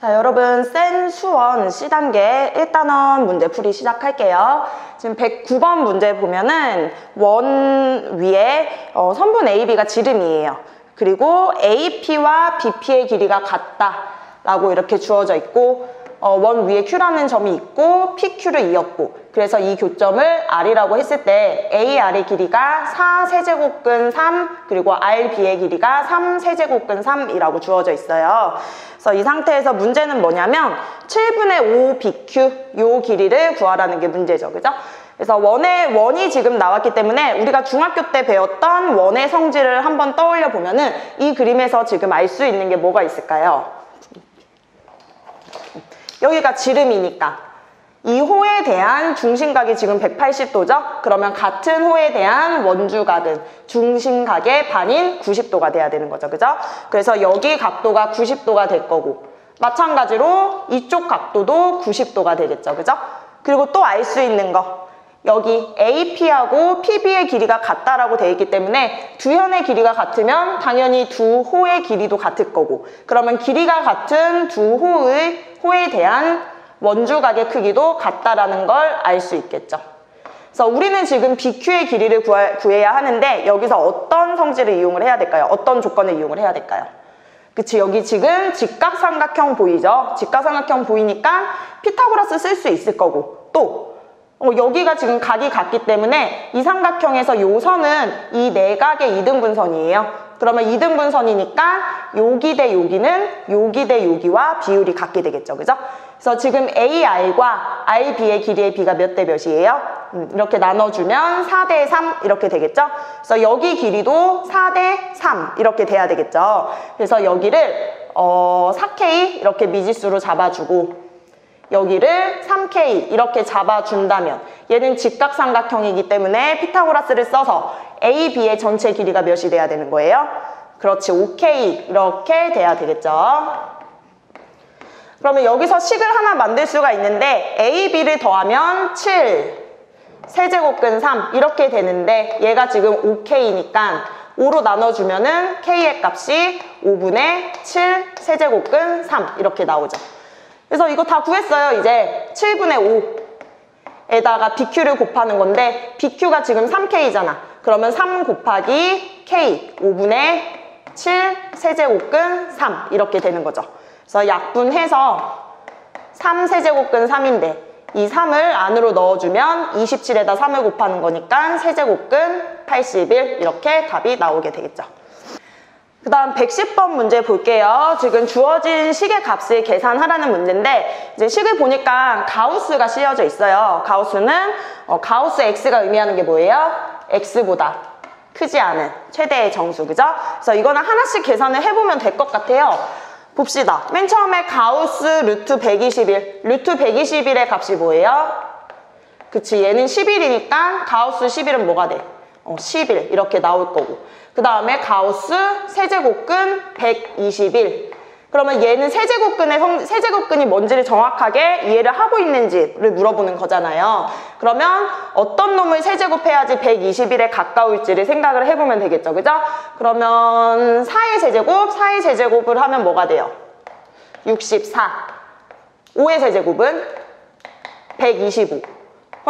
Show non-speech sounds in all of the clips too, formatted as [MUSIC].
자, 여러분 센 수원 C단계 1단원 문제풀이 시작할게요. 지금 109번 문제 보면은 원 위에 어, 선분 AB가 지름이에요. 그리고 AP와 BP의 길이가 같다 라고 이렇게 주어져 있고 어, 원 위에 Q라는 점이 있고 PQ를 이었고 그래서 이 교점을 R이라고 했을 때 AR의 길이가 4세제곱근 3 그리고 RB의 길이가 3세제곱근 3이라고 주어져 있어요. 그래서 이 상태에서 문제는 뭐냐면 7분의 5 BQ 요 길이를 구하라는 게 문제죠. 그죠? 그래서 원의 원이 지금 나왔기 때문에 우리가 중학교 때 배웠던 원의 성질을 한번 떠올려 보면은 이 그림에서 지금 알 수 있는 게 뭐가 있을까요? 여기가 지름이니까 이 호에 대한 중심각이 지금 180도죠? 그러면 같은 호에 대한 원주각은 중심각의 반인 90도가 돼야 되는 거죠. 그죠? 그래서 여기 각도가 90도가 될 거고 마찬가지로 이쪽 각도도 90도가 되겠죠. 그죠? 그리고 또 알 수 있는 거 여기 AP하고 PB의 길이가 같다라고 되어 있기 때문에 두 현의 길이가 같으면 당연히 두 호의 길이도 같을 거고 그러면 길이가 같은 두 호의 호에 대한 원주각의 크기도 같다라는 걸 알 수 있겠죠. 그래서 우리는 지금 BQ의 길이를 구하, 구해야 하는데 여기서 어떤 성질을 이용을 해야 될까요? 어떤 조건을 이용을 해야 될까요? 그치 여기 지금 직각삼각형 보이죠? 직각삼각형 보이니까 피타고라스 쓸 수 있을 거고 또 어, 여기가 지금 각이 같기 때문에 이 삼각형에서 요 선은 이 내각의 이등분선이에요. 그러면 이등분선이니까 여기 대 여기는 여기 대 여기와 비율이 같게 되겠죠. 그죠? 그래서 지금 AR과 RB의 길이의 비가 몇 대 몇이에요? 음, 이렇게 나눠주면 4대 3 이렇게 되겠죠? 그래서 여기 길이도 4대 3 이렇게 돼야 되겠죠? 그래서 여기를 어, 4K 이렇게 미지수로 잡아주고 여기를 3K 이렇게 잡아준다면 얘는 직각삼각형이기 때문에 피타고라스를 써서 A, B의 전체 길이가 몇이 돼야 되는 거예요? 그렇지, 5K 이렇게 돼야 되겠죠? 그러면 여기서 식을 하나 만들 수가 있는데 A, B를 더하면 7, 세제곱근 3 이렇게 되는데 얘가 지금 5K니까 5로 나눠주면 은 K의 값이 5분의 7 세제곱근 3 이렇게 나오죠. 그래서 이거 다 구했어요. 이제 7분의 5에다가 BQ를 곱하는 건데 BQ가 지금 3K잖아. 그러면 3 곱하기 K 5분의 7 세제곱근 3 이렇게 되는 거죠. 그래서 약분해서 3 세제곱근 3인데 이 3을 안으로 넣어주면 27에다 3을 곱하는 거니까 세제곱근 81 이렇게 답이 나오게 되겠죠. 그 다음 110번 문제 볼게요. 지금 주어진 식의 값을 계산하라는 문제인데 이제 식을 보니까 가우스가 씌어져 있어요. 가우스는 어, 가우스 x가 의미하는 게 뭐예요? x보다 크지 않은 최대의 정수, 그죠? 그래서 이거는 하나씩 계산을 해보면 될 것 같아요. 봅시다. 맨 처음에 가우스 루트 121, 루트 121의 값이 뭐예요? 그치, 얘는 11이니까 가우스 11은 뭐가 돼? 어, 11 이렇게 나올 거고 그 다음에 가우스 세제곱근 121 그러면 얘는 세제곱근의 성, 세제곱근이 뭔지를 정확하게 이해를 하고 있는지를 물어보는 거잖아요. 그러면 어떤 놈을 세제곱해야지 121에 가까울지를 생각을 해보면 되겠죠. 그죠? 그러면 4의 세제곱, 4의 세제곱을 하면 뭐가 돼요? 64. 5의 세제곱은 125.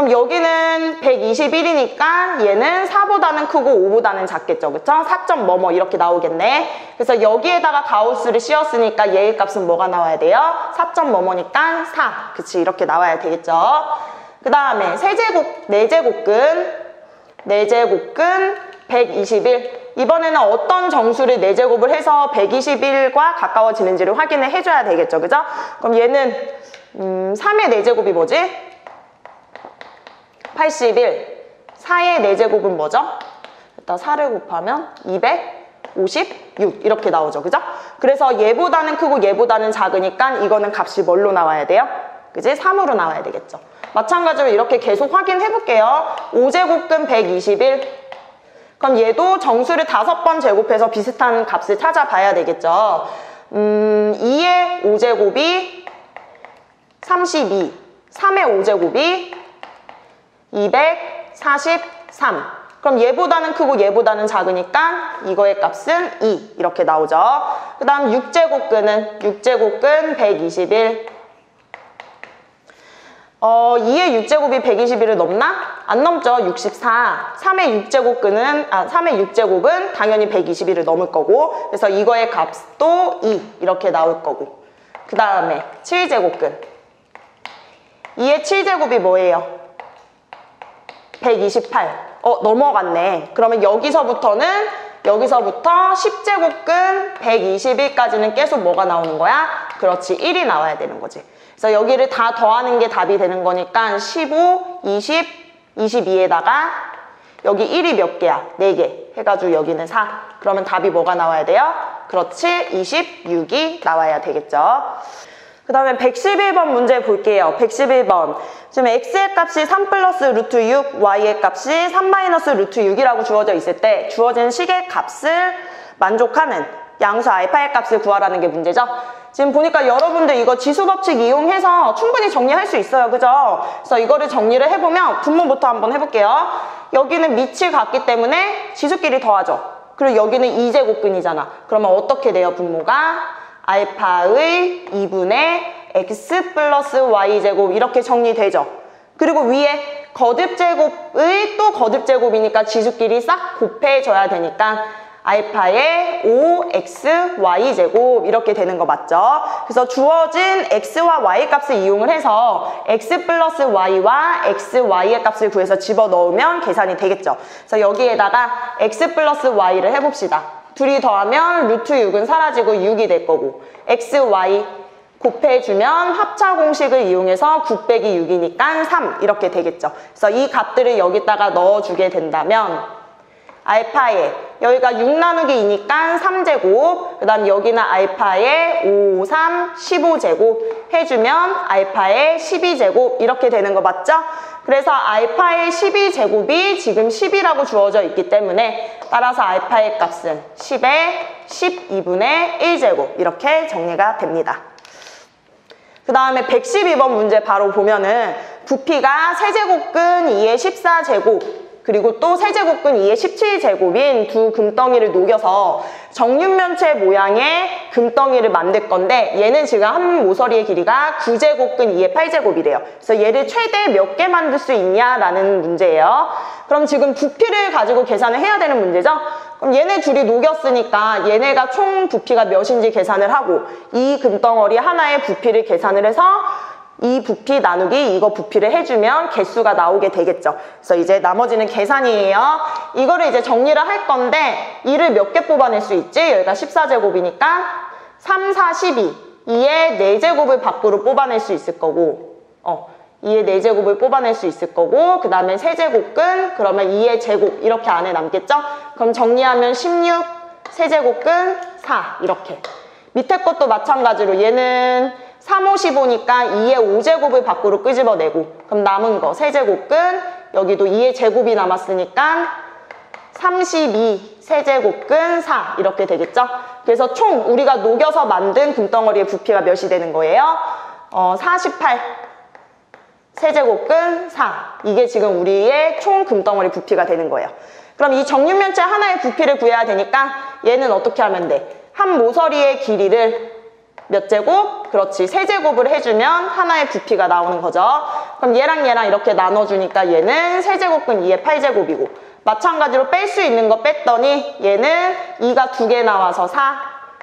그럼 여기는 121이니까 얘는 4보다는 크고 5보다는 작겠죠. 그쵸? 4점 뭐뭐 이렇게 나오겠네. 그래서 여기에다가 가우스를 씌웠으니까 얘의 값은 뭐가 나와야 돼요? 4점 뭐뭐니까 4. 그치? 이렇게 나와야 되겠죠. 그 다음에 세제곱, 네제곱근, 네제곱근 121. 이번에는 어떤 정수를 네제곱을 해서 121과 가까워지는지를 확인을 해줘야 되겠죠. 그죠? 그럼 얘는 음, 3의 네제곱이 뭐지? 81. 4의 4제곱은 뭐죠? 일단 4를 곱하면 256 이렇게 나오죠. 그죠? 그래서 얘보다는 크고 얘보다는 작으니까 이거는 값이 뭘로 나와야 돼요? 그지? 3으로 나와야 되겠죠. 마찬가지로 이렇게 계속 확인해 볼게요. 5제곱근 121. 그럼 얘도 정수를 5번 제곱해서 비슷한 값을 찾아봐야 되겠죠. 음, 2의 5제곱이 32. 3의 5제곱이 243 그럼 얘보다는 크고 얘보다는 작으니까 이거의 값은 2 이렇게 나오죠. 그 다음 6제곱근은 6제곱근 121 어, 2의 6제곱이 121을 넘나? 안 넘죠. 64. 3의 6제곱근은, 아, 3의 6제곱은 당연히 121을 넘을 거고, 그래서 이거의 값도 2. 이렇게 나올 거고. 그 다음에 7제곱근. 2의 7제곱이 뭐예요? 128. 어, 넘어갔네. 그러면 여기서부터는, 여기서부터 10제곱근 121까지는 계속 뭐가 나오는 거야? 그렇지. 1이 나와야 되는 거지. 그래서 여기를 다 더하는 게 답이 되는 거니까 15, 20, 22에다가 여기 1이 몇 개야? 4개 해가지고 여기는 4 그러면 답이 뭐가 나와야 돼요? 그렇지 26이 나와야 되겠죠 그 다음에 111번 문제 볼게요 111번 지금 x의 값이 3 플러스 루트 6 y의 값이 3 마이너스 루트 6이라고 주어져 있을 때 주어진 식의 값을 만족하는 양수 알파의 값을 구하라는 게 문제죠 지금 보니까 여러분들 이거 지수법칙 이용해서 충분히 정리할 수 있어요. 그죠? 그래서 이거를 정리를 해보면 분모부터 한번 해볼게요. 여기는 밑이 같기 때문에 지수끼리 더하죠. 그리고 여기는 2제곱근이잖아. 그러면 어떻게 돼요, 분모가? 알파의 2분의 x 플러스 y제곱 이렇게 정리되죠. 그리고 위에 거듭제곱의 또 거듭제곱이니까 지수끼리 싹 곱해져야 되니까 알파의 5xy제곱 이렇게 되는 거 맞죠? 그래서 주어진 x와 y 값을 이용을 해서 x 플러스 y와 xy의 값을 구해서 집어넣으면 계산이 되겠죠. 그래서 여기에다가 x 플러스 y를 해봅시다. 둘이 더하면 루트 6은 사라지고 6이 될 거고 x, y 곱해주면 합차 공식을 이용해서 9 빼기 6이니까 3 이렇게 되겠죠. 그래서 이 값들을 여기다가 넣어주게 된다면 알파에. 여기가 6 나누기 2니까 3제곱. 그 다음 여기는 알파에 5, 3, 15제곱. 해주면 알파에 12제곱. 이렇게 되는 거 맞죠? 그래서 알파의 12제곱이 지금 10이라고 주어져 있기 때문에 따라서 알파의 값은 10에 12분의 1제곱. 이렇게 정리가 됩니다. 그 다음에 112번 문제 바로 보면은 부피가 세제곱근 2의 14제곱 그리고 또 세제곱근 2의 17제곱인 두 금덩이를 녹여서 정육면체 모양의 금덩이를 만들 건데 얘는 지금 한 모서리의 길이가 9제곱근 2의 8제곱이래요. 그래서 얘를 최대 몇 개 만들 수 있냐라는 문제예요. 그럼 지금 부피를 가지고 계산을 해야 되는 문제죠. 그럼 얘네 둘이 녹였으니까 얘네가 총 부피가 몇인지 계산을 하고 이 금덩어리 하나의 부피를 계산을 해서 이 부피 나누기 이거 부피를 해주면 개수가 나오게 되겠죠. 그래서 이제 나머지는 계산이에요. 이거를 이제 정리를 할 건데 이를 몇 개 뽑아낼 수 있지? 여기가 14제곱이니까 3, 4, 12 2의 4제곱을 밖으로 뽑아낼 수 있을 거고 어 2의 4제곱을 뽑아낼 수 있을 거고 그 다음에 세제곱근 그러면 2의 제곱 이렇게 안에 남겠죠? 그럼 정리하면 16 세제곱근 4 이렇게 밑에 것도 마찬가지로 얘는 3, 5, 15니까 2의 5제곱을 밖으로 끄집어내고 그럼 남은 거 세제곱근 여기도 2의 제곱이 남았으니까 32 세제곱근 4 이렇게 되겠죠? 그래서 총 우리가 녹여서 만든 금덩어리의 부피가 몇이 되는 거예요? 어, 48 세제곱근 4 이게 지금 우리의 총 금덩어리 부피가 되는 거예요. 그럼 이 정육면체 하나의 부피를 구해야 되니까 얘는 어떻게 하면 돼? 한 모서리의 길이를 몇 제곱? 그렇지. 세 제곱을 해주면 하나의 부피가 나오는 거죠. 그럼 얘랑 얘랑 이렇게 나눠주니까 얘는 세 제곱근 2의 8제곱이고 마찬가지로 뺄 수 있는 거 뺐더니 얘는 2가 두 개 나와서 4,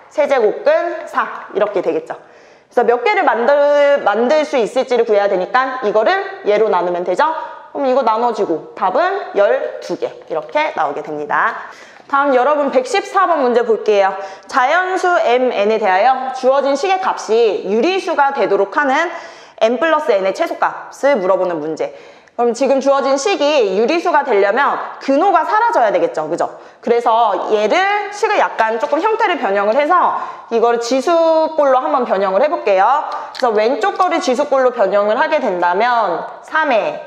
세 제곱근 4 이렇게 되겠죠. 그래서 몇 개를 만들, 만들 수 있을지를 구해야 되니까 이거를 얘로 나누면 되죠. 그럼 이거 나눠지고 답은 12개 이렇게 나오게 됩니다. 다음 여러분 114번 문제 볼게요. 자연수 mn에 대하여 주어진 식의 값이 유리수가 되도록 하는 n 플러스 n의 최소값을 물어보는 문제. 그럼 지금 주어진 식이 유리수가 되려면 근호가 사라져야 되겠죠. 그죠? 그래서 얘를 식을 약간 조금 형태를 변형을 해서 이거를 지수꼴로 한번 변형을 해볼게요. 그래서 왼쪽 거를 지수꼴로 변형을 하게 된다면 3의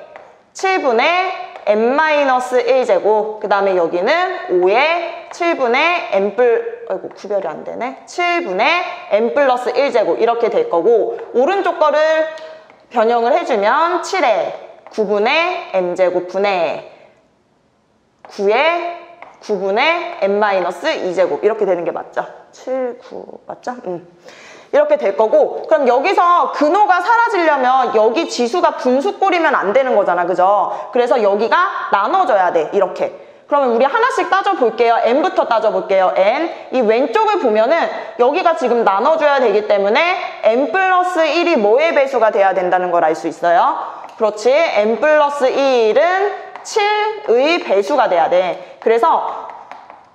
7분의 n-1제곱 그 다음에 여기는 5의 7분의 n 플 아이고 구별이 안 되네 7분의 n 플러스 1제곱 이렇게 될 거고 오른쪽 거를 변형을 해주면 7의 9분의 n제곱 분의 9에 9분의 n-2제곱 이렇게 되는 게 맞죠? 7, 9 맞죠? 음. 이렇게 될 거고 그럼 여기서 근호가 사라지려면 여기 지수가 분수꼴이면 안 되는 거잖아 그죠? 그래서 여기가 나눠져야 돼 이렇게. 그러면 우리 하나씩 따져볼게요. N부터 따져볼게요 n 이 왼쪽을 보면은 여기가 지금 나눠줘야 되기 때문에 n 플러스 1이 뭐의 배수가 돼야 된다는 걸 알 수 있어요? 그렇지. N 플러스 1은 7의 배수가 돼야 돼. 그래서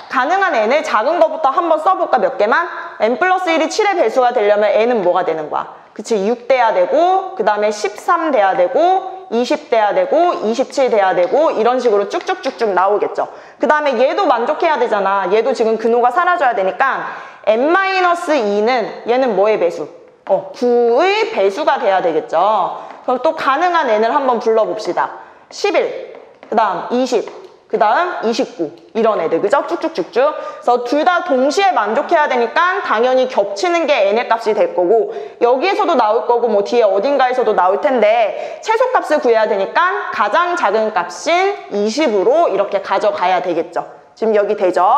가능한 n을 작은 거부터 한번 써볼까 몇 개만? n 플러스 1이 7의 배수가 되려면 n은 뭐가 되는 거야? 그치 6 돼야 되고 그 다음에 13 돼야 되고 20 돼야 되고 27 돼야 되고 이런 식으로 쭉쭉쭉쭉 나오겠죠 그 다음에 얘도 만족해야 되잖아 얘도 지금 근호가 사라져야 되니까 n-2는 얘는 뭐의 배수? 어 9의 배수가 돼야 되겠죠 그럼 또 가능한 n을 한번 불러봅시다 11, 그 다음 20, 그 다음 29 이런 애들 그죠? 쭉쭉쭉쭉 그래서 둘 다 동시에 만족해야 되니까 당연히 겹치는 게 n의 값이 될 거고 여기에서도 나올 거고 뭐 뒤에 어딘가에서도 나올 텐데 최소값을 구해야 되니까 가장 작은 값인 20으로 이렇게 가져가야 되겠죠 지금 여기 되죠?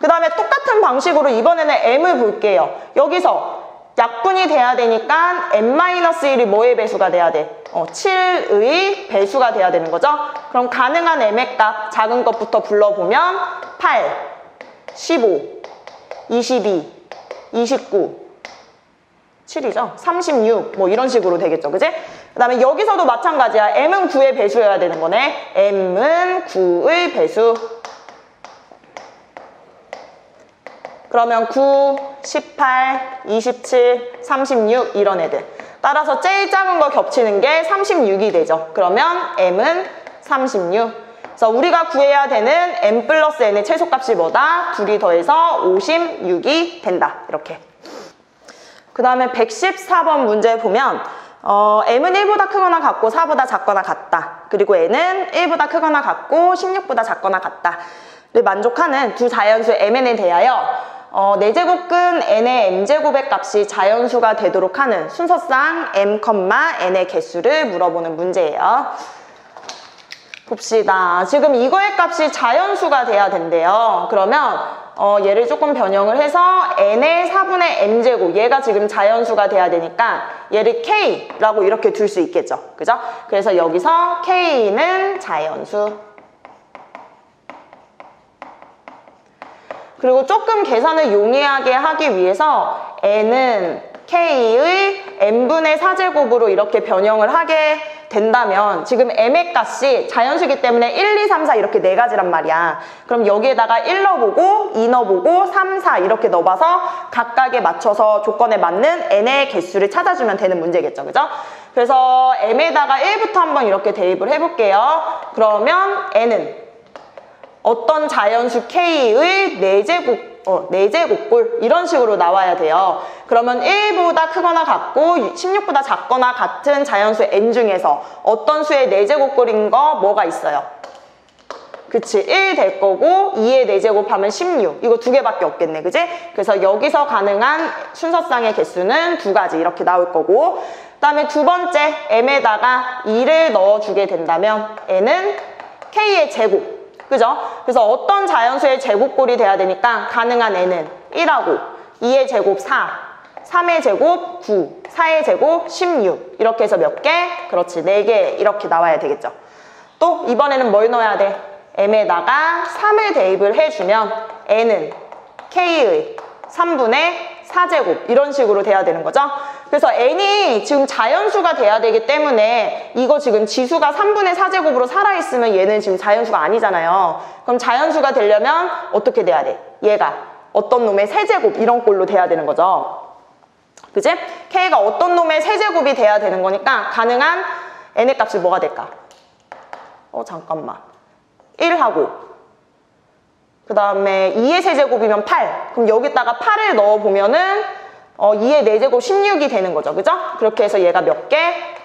그 다음에 똑같은 방식으로 이번에는 m을 볼게요 여기서 약분이 돼야 되니까 n-1이 뭐의 배수가 돼야 돼? 어, 7의 배수가 돼야 되는 거죠. 그럼 가능한 m의 값 작은 것부터 불러보면 8, 15, 22, 29, 7이죠. 36, 뭐 이런 식으로 되겠죠. 그지? 그 다음에 여기서도 마찬가지야. m은 9의 배수여야 되는 거네. m은 9의 배수. 그러면 9, 18, 27, 36 이런 애들. 따라서 제일 작은 거 겹치는 게 36이 되죠. 그러면 m은 36. 그래서 우리가 구해야 되는 m 플러스 n의 최소값이 뭐다? 둘이 더해서 56이 된다. 이렇게. 그 다음에 114번 문제 보면 어, m은 1보다 크거나 같고 4보다 작거나 같다. 그리고 n은 1보다 크거나 같고 16보다 작거나 같다. 를 만족하는 두 자연수 mn에 대하여 어, 4제곱근 n의 m제곱의 값이 자연수가 되도록 하는 순서상 m, n의 개수를 물어보는 문제예요. 봅시다. 지금 이거의 값이 자연수가 돼야 된대요. 그러면 어, 얘를 조금 변형을 해서 n의 4분의 m제곱 얘가 지금 자연수가 돼야 되니까 얘를 k라고 이렇게 둘 수 있겠죠. 그죠? 그래서 여기서 k는 자연수 그리고 조금 계산을 용이하게 하기 위해서 n은 k의 n분의 4제곱으로 이렇게 변형을 하게 된다면 지금 m의 값이 자연수기 때문에 1, 2, 3, 4 이렇게 네 가지란 말이야. 그럼 여기에다가 1 넣어보고 2 넣어보고 3, 4 이렇게 넣어봐서 각각에 맞춰서 조건에 맞는 n의 개수를 찾아주면 되는 문제겠죠. 그죠? 그래서 m에다가 1부터 한번 이렇게 대입을 해볼게요. 그러면 n은 어떤 자연수 K의 4제곱 어, 4제곱꼴 이런 식으로 나와야 돼요. 그러면 1보다 크거나 같고 16보다 작거나 같은 자연수 n 중에서 어떤 수의 4제곱꼴인 거 뭐가 있어요? 그치 1 될 거고 2의 4제곱 하면 16 이거 두 개밖에 없겠네 그지? 그래서 여기서 가능한 순서상의 개수는 두 가지 이렇게 나올 거고 그 다음에 두 번째 m에다가 2를 넣어주게 된다면 n은 k의 제곱 그죠? 그래서 어떤 자연수의 제곱꼴이 돼야 되니까 가능한 n은 1하고 2의 제곱 4, 3의 제곱 9, 4의 제곱 16 이렇게 해서 몇 개? 그렇지 4개 이렇게 나와야 되겠죠. 또 이번에는 뭘 넣어야 돼? m에다가 3을 대입을 해주면 n은 k의 3분의 4제곱 이런 식으로 돼야 되는 거죠. 그래서 n이 지금 자연수가 돼야 되기 때문에 이거 지금 지수가 3분의 4제곱으로 살아있으면 얘는 지금 자연수가 아니잖아요. 그럼 자연수가 되려면 어떻게 돼야 돼? 얘가 어떤 놈의 세제곱 이런 꼴로 돼야 되는 거죠. 그지? k가 어떤 놈의 세제곱이 돼야 되는 거니까 가능한 n의 값이 뭐가 될까? 어 잠깐만 1하고 그 다음에 2의 세제곱이면 8. 그럼 여기다가 8을 넣어보면은 어, 2의 4제곱 16이 되는 거죠. 그죠? 그렇게 해서 얘가 몇 개?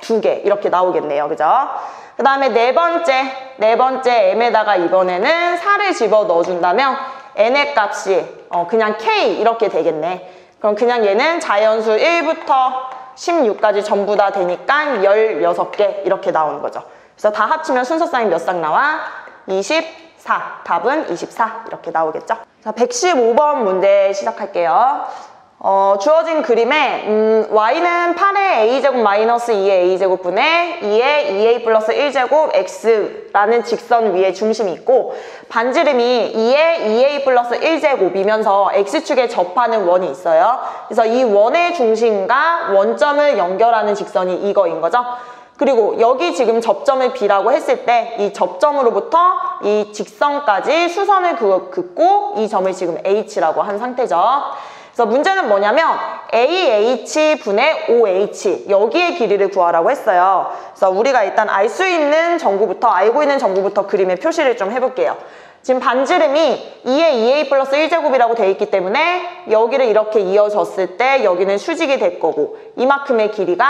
두 개. 이렇게 나오겠네요. 그죠? 그 다음에 네 번째, 네 번째 m에다가 이번에는 4를 집어 넣어준다면 n의 값이 어, 그냥 k 이렇게 되겠네. 그럼 그냥 얘는 자연수 1부터 16까지 전부 다 되니까 16개 이렇게 나오는 거죠. 그래서 다 합치면 순서상이 몇쌍 나와? 20 4. 답은 24 이렇게 나오겠죠? 자, 115번 문제 시작할게요. 어, 주어진 그림에 음, y는 8의 a제곱 마이너스 2의 a제곱분의 2의 2a 플러스 1제곱 x라는 직선 위에 중심이 있고 반지름이 2의 2a 플러스 1제곱이면서 x축에 접하는 원이 있어요. 그래서 이 원의 중심과 원점을 연결하는 직선이 이거인 거죠. 그리고 여기 지금 접점을 B라고 했을 때 이 접점으로부터 이 직선까지 수선을 긋고 이 점을 지금 H라고 한 상태죠. 그래서 문제는 뭐냐면 AH분의 OH 여기의 길이를 구하라고 했어요. 그래서 우리가 일단 알 수 있는 정보부터 알고 있는 정보부터 그림에 표시를 좀 해볼게요. 지금 반지름이 2의 2a 플러스 1제곱이라고 되어 있기 때문에 여기를 이렇게 이어졌을 때 여기는 수직이 될 거고 이만큼의 길이가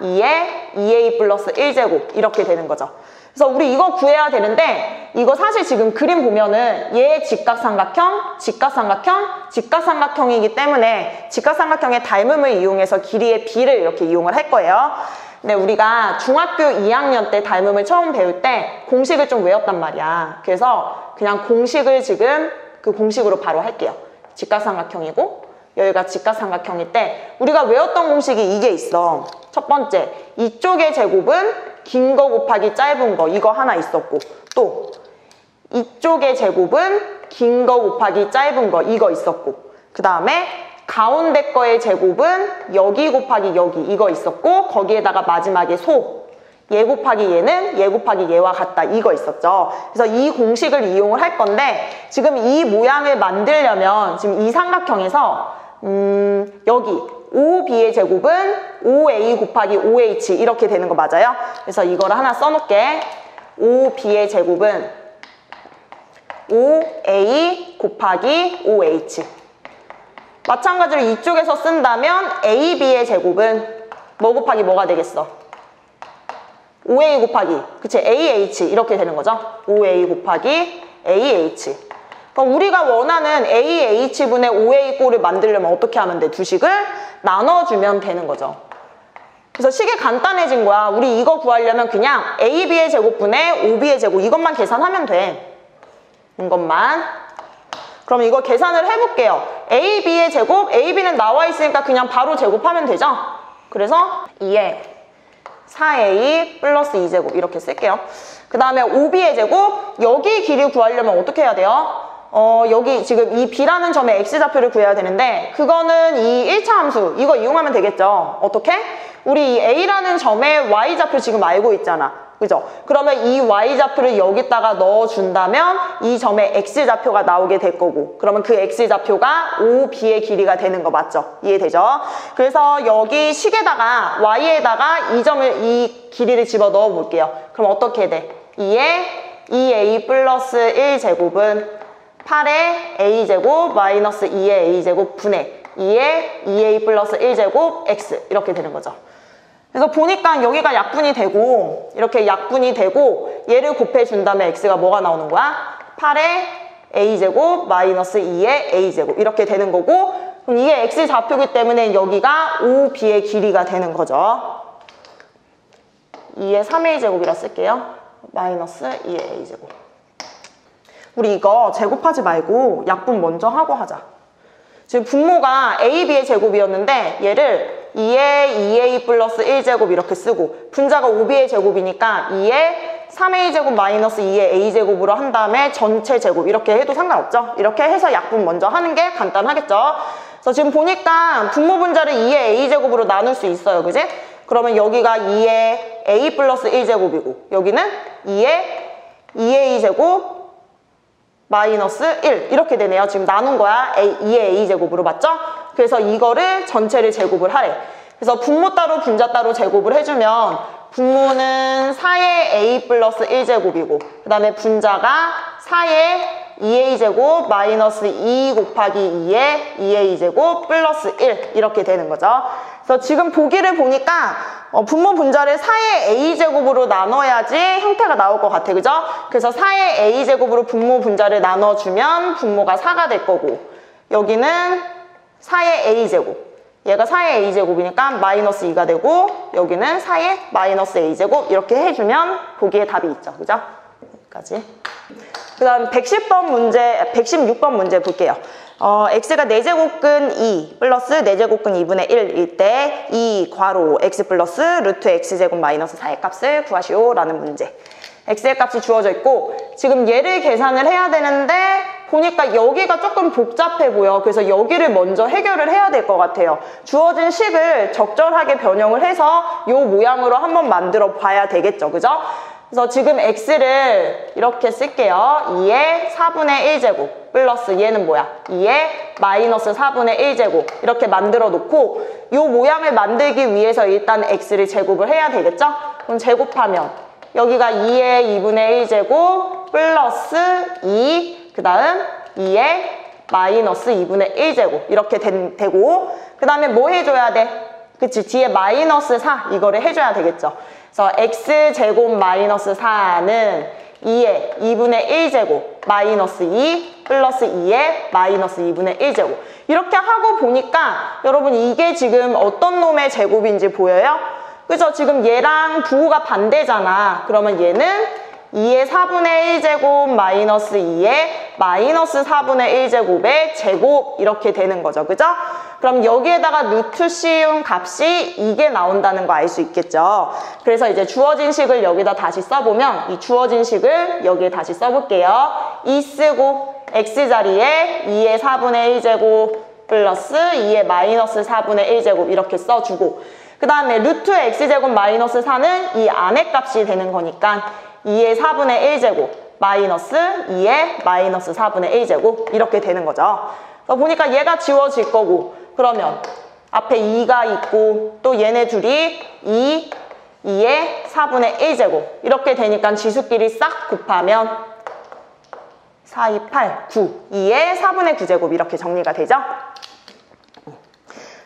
2의 2a 플러스 1제곱 이렇게 되는 거죠. 그래서 우리 이거 구해야 되는데 이거 사실 지금 그림 보면은 얘 직각삼각형, 직각삼각형, 직각삼각형이기 때문에 직각삼각형의 닮음을 이용해서 길이의 비를 이렇게 이용을 할 거예요. 근데 우리가 중학교 2학년 때 닮음을 처음 배울 때 공식을 좀 외웠단 말이야. 그래서 그냥 공식을 지금 그 공식으로 바로 할게요. 직각삼각형이고 여기가 직각삼각형일 때 우리가 외웠던 공식이 이게 있어. 첫 번째, 이쪽의 제곱은 긴 거 곱하기 짧은 거 이거 하나 있었고 또 이쪽의 제곱은 긴 거 곱하기 짧은 거 이거 있었고 그 다음에 가운데 거의 제곱은 여기 곱하기 여기 이거 있었고 거기에다가 마지막에 소. 얘 곱하기 얘는 얘 곱하기 얘와 같다 이거 있었죠. 그래서 이 공식을 이용을 할 건데 지금 이 모양을 만들려면 지금 이 삼각형에서 음, 여기 5b의 제곱은 5a 곱하기 5h 이렇게 되는 거 맞아요? 그래서 이거를 하나 써놓을게. 5b의 제곱은 5a 곱하기 5h 마찬가지로 이쪽에서 쓴다면 AB의 제곱은 뭐 곱하기 뭐가 되겠어? 5A 곱하기 그치 AH 이렇게 되는 거죠 5A 곱하기 AH 그럼 우리가 원하는 AH분의 5A 꼴을 만들려면 어떻게 하면 돼? 두 식을 나눠주면 되는 거죠 그래서 식이 간단해진 거야 우리 이거 구하려면 그냥 AB의 제곱분의 5B의 제곱 이것만 계산하면 돼 이것만 그럼 이거 계산을 해볼게요. AB의 제곱, AB는 나와 있으니까 그냥 바로 제곱하면 되죠? 그래서 2에 4A 플러스 2제곱 이렇게 쓸게요. 그 다음에 5B의 제곱, 여기 길이 구하려면 어떻게 해야 돼요? 어, 여기 지금 이 B라는 점의 X좌표를 구해야 되는데 그거는 이 1차 함수, 이거 이용하면 되겠죠? 어떻게? 우리 A라는 점의 Y좌표 지금 알고 있잖아. 그죠? 그러면 이 y좌표를 여기다가 넣어준다면 이 점의 x좌표가 나오게 될 거고 그러면 그 x좌표가 5b의 길이가 되는 거 맞죠? 이해되죠? 그래서 여기 식에다가 y에다가 이 점을 이 길이를 집어 넣어 볼게요. 그럼 어떻게 돼? 2에 2a 플러스 1제곱은 8의 a제곱 마이너스 2의 a제곱 분의 2의 2a 플러스 1제곱 x 이렇게 되는 거죠. 그래서 보니까 여기가 약분이 되고 이렇게 약분이 되고 얘를 곱해준 다음에 x가 뭐가 나오는 거야? 8의 a제곱 마이너스 2의 a제곱 이렇게 되는 거고 그럼 이게 x 좌표기 때문에 여기가 5b의 길이가 되는 거죠. 2의 3의 제곱이라 쓸게요. 마이너스 2의 a제곱. 우리 이거 제곱하지 말고 약분 먼저 하고 하자. 지금 분모가 a, b의 제곱이었는데 얘를 2에 2a 플러스 1제곱 이렇게 쓰고 분자가 5b의 제곱이니까 2에 3a 제곱 마이너스 2의 a 제곱으로 한 다음에 전체 제곱 이렇게 해도 상관없죠. 이렇게 해서 약분 먼저 하는 게 간단하겠죠. 그래서 지금 보니까 분모 분자를 2의 a 제곱으로 나눌 수 있어요. 그지? 그러면 여기가 2의 a 플러스 1제곱이고 여기는 2의 2a 제곱 마이너스 1 이렇게 되네요. 지금 나눈 거야. A, 2의 a제곱으로 맞죠? 그래서 이거를 전체를 제곱을 하래. 그래서 분모 따로 분자 따로 제곱을 해주면 분모는 4의 a 플러스 1제곱이고 그 다음에 분자가 4의 2a제곱 마이너스 2 곱하기 2의 2a제곱 플러스 1 이렇게 되는 거죠. 그래서 지금 보기를 보니까 어, 분모 분자를 4의 a제곱으로 나눠야지 형태가 나올 것 같아. 그죠? 그래서 4의 a제곱으로 분모 분자를 나눠주면 분모가 4가 될 거고 여기는 4의 a제곱 얘가 4의 a제곱이니까 마이너스 2가 되고 여기는 4의 마이너스 a제곱 이렇게 해주면 보기에 답이 있죠. 그죠? 여기까지. 그 다음 110번 문제, 116번 문제 볼게요. 어, x가 4제곱근 2 플러스 4제곱근 2분의 1일 때 2 괄호 x 플러스 루트 x제곱 마이너스 4의 값을 구하시오 라는 문제. x의 값이 주어져 있고 지금 얘를 계산을 해야 되는데 보니까 여기가 조금 복잡해 보여. 그래서 여기를 먼저 해결을 해야 될 것 같아요. 주어진 식을 적절하게 변형을 해서 이 모양으로 한번 만들어 봐야 되겠죠. 그죠? 그래서 지금 x를 이렇게 쓸게요. 2의 4분의 1제곱 플러스 얘는 뭐야? 2의 마이너스 4분의 1제곱 이렇게 만들어 놓고 이 모양을 만들기 위해서 일단 x를 제곱을 해야 되겠죠? 그럼 제곱하면 여기가 2의 2분의 1제곱 플러스 2, 그 다음 2의 마이너스 2분의 1제곱 이렇게 된, 되고 그 다음에 뭐 해줘야 돼? 그치 뒤에 마이너스 4 이거를 해줘야 되겠죠. 그래서 x제곱 마이너스 4는 2의 2분의 1제곱 마이너스 2 플러스 2의 마이너스 2분의 1제곱 이렇게 하고 보니까 여러분 이게 지금 어떤 놈의 제곱인지 보여요? 그죠? 지금 얘랑 부호가 반대잖아. 그러면 얘는 2의 4분의 1제곱 마이너스 2의 마이너스 4분의 1제곱의 제곱 이렇게 되는 거죠. 그죠? 그럼 여기에다가 씌운 값이 이게 나온다는 거 알 수 있겠죠. 그래서 이제 주어진 식을 여기다 다시 써보면 이 주어진 식을 여기에 다시 써볼게요. 2 쓰고 x 자리에 2의 4분의 1제곱 플러스 2의 마이너스 4분의 1제곱 이렇게 써주고 그 다음에 루트 x제곱 마이너스 4는 이 안의 값이 되는 거니까 2의 4분의 1제곱 마이너스 2의 마이너스 4분의 1제곱 이렇게 되는 거죠. 보니까 얘가 지워질 거고 그러면 앞에 2가 있고 또 얘네 둘이 2, 2의 4분의 1제곱 이렇게 되니까 지수끼리 싹 곱하면 4, 2, 8, 9, 2의 4분의 9제곱 이렇게 정리가 되죠.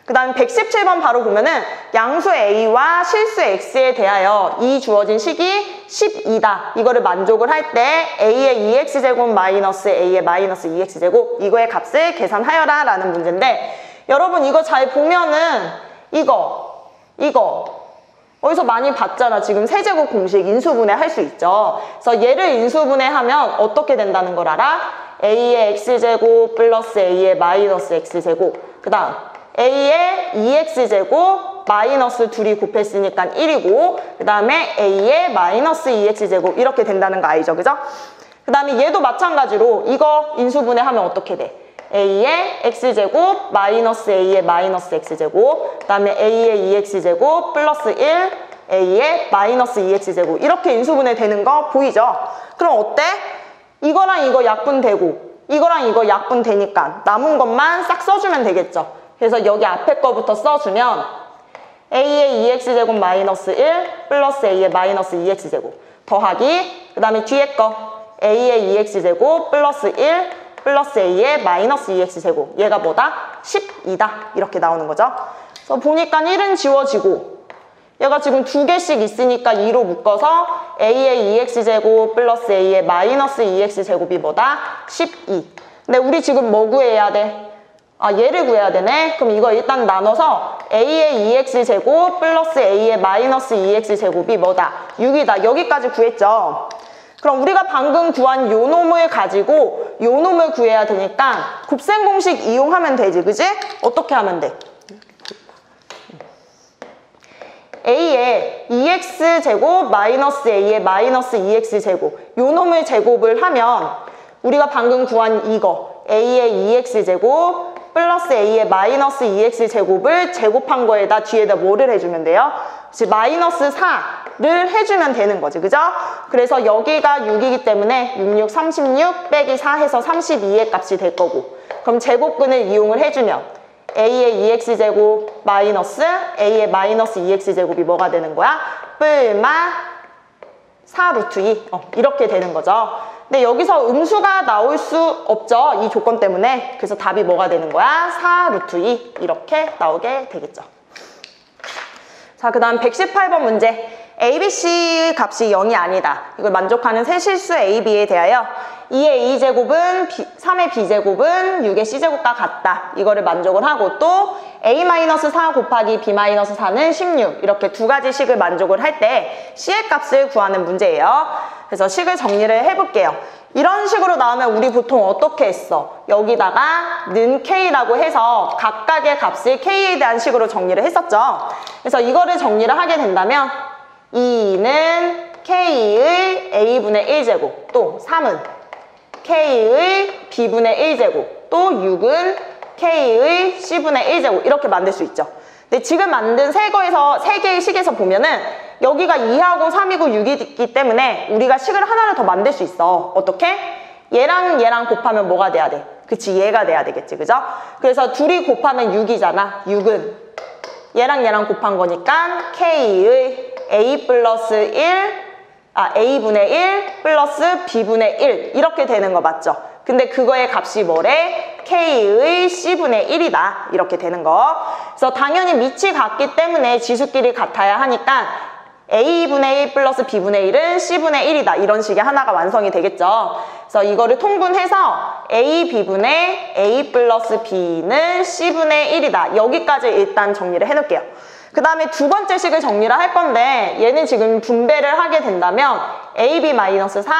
그 다음 117번 바로 보면은 양수 A와 실수 X에 대하여 이 주어진 식이 12다. 이거를 만족을 할 때 A의 2X제곱 마이너스 A의 마이너스 2X제곱 이거의 값을 계산하여라 라는 문제인데 여러분 이거 잘 보면은 이거 이거 어디서 많이 봤잖아. 지금 세제곱 공식 인수분해 할 수 있죠. 그래서 얘를 인수분해 하면 어떻게 된다는 걸 알아? A의 X제곱 플러스 A의 마이너스 X제곱 그 다음 A의 2X제곱 마이너스 둘이 곱했으니까 1이고 그 다음에 A의 마이너스 2X제곱 이렇게 된다는 거 알죠? 그죠? 그 다음에 얘도 마찬가지로 이거 인수분해하면 어떻게 돼? A의 X제곱 마이너스 A의 마이너스 X제곱 그 다음에 A의 2X제곱 플러스 1 A의 마이너스 2X제곱 이렇게 인수분해 되는 거 보이죠? 그럼 어때? 이거랑 이거 약분되고 이거랑 이거 약분되니까 남은 것만 싹 써주면 되겠죠? 그래서 여기 앞에 거부터 써주면 A의 2X제곱 마이너스 1 플러스 A의 마이너스 2X제곱 더하기 그 다음에 뒤에 거 A의 2X제곱 플러스 1 플러스 A의 마이너스 2X제곱. 얘가 뭐다? 12다. 이렇게 나오는 거죠. 그래서 보니까 1은 지워지고 얘가 지금 두 개씩 있으니까 2로 묶어서 A의 2X제곱 플러스 A의 마이너스 2X제곱이 뭐다? 12 근데 우리 지금 뭐 구해야 돼? 아 얘를 구해야 되네. 그럼 이거 일단 나눠서 a의 2x제곱 플러스 a의 마이너스 2x제곱이 뭐다? 6이다. 여기까지 구했죠 그럼 우리가 방금 구한 요 놈을 가지고 요 놈을 구해야 되니까 곱셈 공식 이용하면 되지 그지? 어떻게 하면 돼? a의 2x제곱 마이너스 a의 마이너스 2x제곱 요 놈을 제곱을 하면 우리가 방금 구한 이거 a의 2x제곱 플러스 a의 마이너스 2x 제곱을 제곱한 거에다 뒤에다 뭐를 해주면 돼요? 마이너스 4를 해주면 되는 거지 그죠? 그래서 여기가 6이기 때문에 66, 36 빼기 4 해서 32의 값이 될 거고 그럼 제곱근을 이용을 해주면 a의 2x제곱 마이너스 a의 마이너스 2x제곱이 뭐가 되는 거야? 뿔마 4 루트 2 어, 이렇게 되는 거죠 근데 여기서 음수가 나올 수 없죠. 이 조건 때문에. 그래서 답이 뭐가 되는 거야? 4 루트 2 이렇게 나오게 되겠죠. 자, 그 다음 118번 문제. ABC 값이 0이 아니다. 이걸 만족하는 세 실수 AB에 대하여 2의 A제곱은 3의 B제곱은 6의 C제곱과 같다. 이거를 만족을 하고 또 a-4 곱하기 b-4는 16 이렇게 두 가지 식을 만족을 할 때 c의 값을 구하는 문제예요. 그래서 식을 정리를 해볼게요. 이런 식으로 나오면 우리 보통 어떻게 했어? 여기다가 는 k라고 해서 각각의 값을 k에 대한 식으로 정리를 했었죠. 그래서 이거를 정리를 하게 된다면 2는 k의 a분의 1제곱 또 3은 k의 b분의 1제곱 또 6은 k의 c분의 1제곱 이렇게 만들 수 있죠. 근데 지금 만든 세 거에서 세 개의 식에서 보면은 여기가 2하고 3이고 6이 있기 때문에 우리가 식을 하나를 더 만들 수 있어. 어떻게? 얘랑 얘랑 곱하면 뭐가 돼야 돼? 그치 얘가 돼야 되겠지 그죠? 그래서 둘이 곱하면 6이잖아 6은 얘랑 얘랑 곱한 거니까 k의 a 플러스 1 아, a분의 1 플러스 b분의 1 이렇게 되는 거 맞죠? 근데 그거의 값이 뭐래? K의 c분의 1이다. 이렇게 되는 거. 그래서 당연히 밑이 같기 때문에 지수끼리 같아야 하니까 a분의 1 플러스 b분의 1은 c분의 1이다. 이런 식의 하나가 완성이 되겠죠. 그래서 이거를 통분해서 a b분의 a 플러스 b는 c분의 1이다. 여기까지 일단 정리를 해놓을게요. 그 다음에 두 번째 식을 정리를 할 건데 얘는 지금 분배를 하게 된다면 AB-4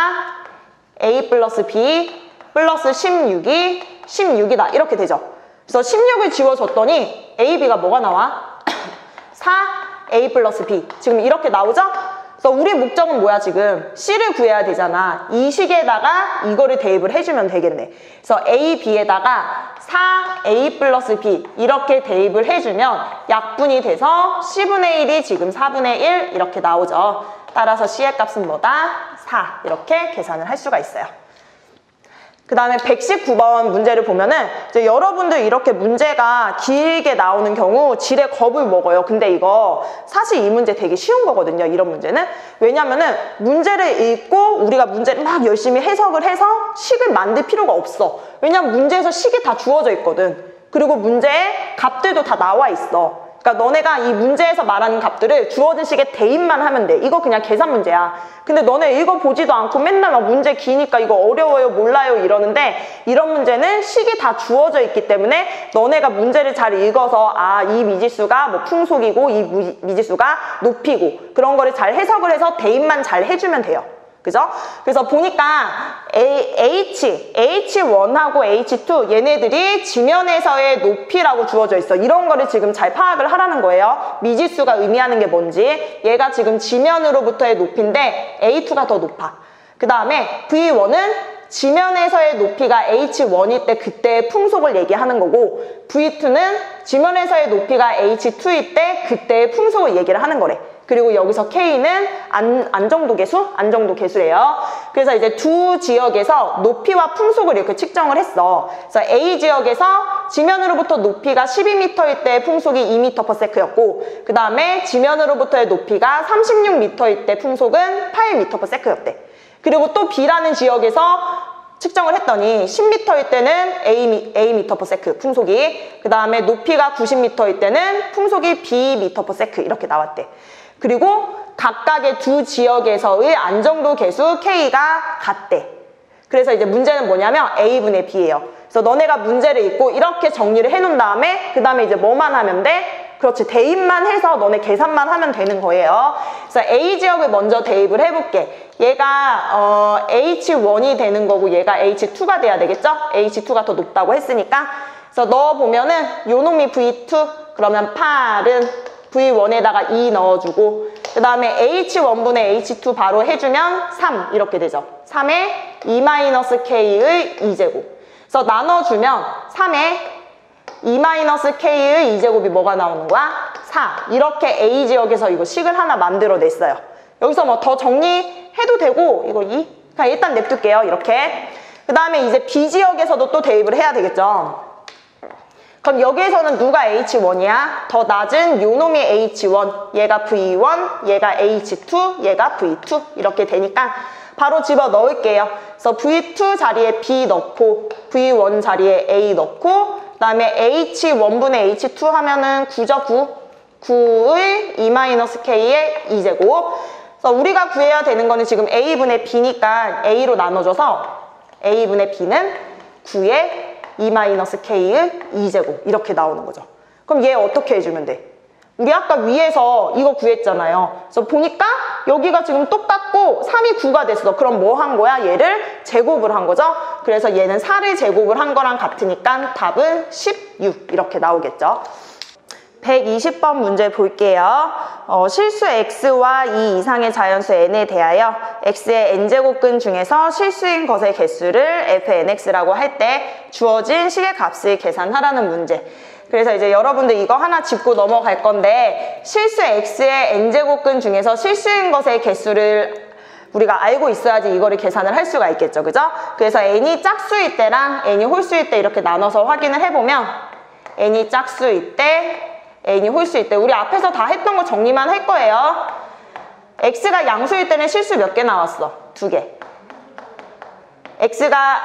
A 플러스 B 플러스 16이 16이다 이렇게 되죠 그래서 16을 지워줬더니 AB가 뭐가 나와? [COUGHS] 4 A 플러스 B 지금 이렇게 나오죠? 그래서 우리 목적은 뭐야 지금? C를 구해야 되잖아. 이 식에다가 이거를 대입을 해주면 되겠네. 그래서 A, B에다가 4A 플러스 B 이렇게 대입을 해주면 약분이 돼서 C분의 1이 지금 4분의 1 이렇게 나오죠. 따라서 C의 값은 뭐다? 4 이렇게 계산을 할 수가 있어요. 그 다음에 119번 문제를 보면은 이제 여러분들 이렇게 문제가 길게 나오는 경우 질에 겁을 먹어요. 근데 이거 사실 이 문제 되게 쉬운 거거든요. 이런 문제는. 왜냐면은 문제를 읽고 우리가 문제를 막 열심히 해석을 해서 식을 만들 필요가 없어. 왜냐면 문제에서 식이 다 주어져 있거든. 그리고 문제에 값들도 다 나와 있어. 그러니까 너네가 이 문제에서 말하는 값들을 주어진 식의 대입만 하면 돼. 이거 그냥 계산 문제야. 근데 너네 읽어보지도 않고 맨날 막 문제 기니까 이거 어려워요, 몰라요 이러는데 이런 문제는 식이 다 주어져 있기 때문에 너네가 문제를 잘 읽어서 아, 이 미지수가 뭐 풍속이고 이 미지수가 높이고 그런 거를 잘 해석을 해서 대입만 잘 해주면 돼요. 그죠? 그래서 보니까 A, H, H1하고 H2 얘네들이 지면에서의 높이라고 주어져 있어. 이런 거를 지금 잘 파악을 하라는 거예요. 미지수가 의미하는 게 뭔지. 얘가 지금 지면으로부터의 높이인데 A2가 더 높아. 그 다음에 V1은 지면에서의 높이가 H1일 때 그때의 풍속을 얘기하는 거고 V2는 지면에서의 높이가 H2일 때 그때의 풍속을 얘기를 하는 거래. 그리고 여기서 K는 안, 안정도 계수? 안정도 계수래요. 그래서 이제 두 지역에서 높이와 풍속을 이렇게 측정을 했어. 그래서 A 지역에서 지면으로부터 높이가 12m일 때 풍속이 2m/s였고 그 다음에 지면으로부터의 높이가 36m일 때 풍속은 8m/s였대. 그리고 또 B라는 지역에서 측정을 했더니 10m일 때는 A, A m/s 풍속이 그 다음에 높이가 90m일 때는 풍속이 B m/s 이렇게 나왔대. 그리고 각각의 두 지역에서의 안정도 계수 K가 같대. 그래서 이제 문제는 뭐냐면 A분의 B예요. 그래서 너네가 문제를 읽고 이렇게 정리를 해놓은 다음에 그 다음에 이제 뭐만 하면 돼? 그렇지 대입만 해서 너네 계산만 하면 되는 거예요. 그래서 A 지역을 먼저 대입을 해볼게. 얘가 어, H1이 되는 거고 얘가 H2가 돼야 되겠죠? H2가 더 높다고 했으니까 그래서 넣어보면은 요놈이 V2 그러면 8은 V1에다가 2 넣어주고 그 다음에 H1분의 H2 바로 해주면 3 이렇게 되죠. 3에 2-K의 2제곱 그래서 나눠주면 3에 2-K의 2제곱이 뭐가 나오는 거야? 4 이렇게 A 지역에서 이거 식을 하나 만들어냈어요. 여기서 뭐 더 정리해도 되고 이거 2 그냥 일단 냅둘게요. 이렇게 그 다음에 이제 B 지역에서도 또 대입을 해야 되겠죠. 그럼 여기에서는 누가 H1이야? 더 낮은 요놈이 H1, 얘가 V1, 얘가 H2, 얘가 V2 이렇게 되니까 바로 집어 넣을게요. 그래서 V2 자리에 B 넣고 V1 자리에 A 넣고 그 다음에 H1분의 H2 하면은 9죠 9. 9의 2-K의 2제곱 그래서 우리가 구해야 되는 거는 지금 A분의 B니까 A로 나눠줘서 A분의 B는 9의 2-K의 2제곱 이렇게 나오는 거죠. 그럼 얘 어떻게 해주면 돼? 우리 아까 위에서 이거 구했잖아요. 그래서 보니까 여기가 지금 똑같고 3이 9가 됐어. 그럼 뭐 한 거야? 얘를 제곱을 한 거죠. 그래서 얘는 4를 제곱을 한 거랑 같으니까 답은 16 이렇게 나오겠죠. 120번 문제 볼게요. 어, 실수 x와 2 이상의 자연수 n에 대하여 x의 n제곱근 중에서 실수인 것의 개수를 fnx라고 할 때 주어진 식의 값을 계산하라는 문제. 그래서 이제 여러분들 이거 하나 짚고 넘어갈 건데 실수 x의 n제곱근 중에서 실수인 것의 개수를 우리가 알고 있어야지 이거를 계산을 할 수가 있겠죠. 그죠? 그래서 n이 짝수일 때랑 n이 홀수일 때 이렇게 나눠서 확인을 해보면 n이 짝수일 때 n이 홀수일 때 우리 앞에서 다 했던 거 정리만 할 거예요. x가 양수일 때는 실수 몇 개 나왔어? 두 개. x가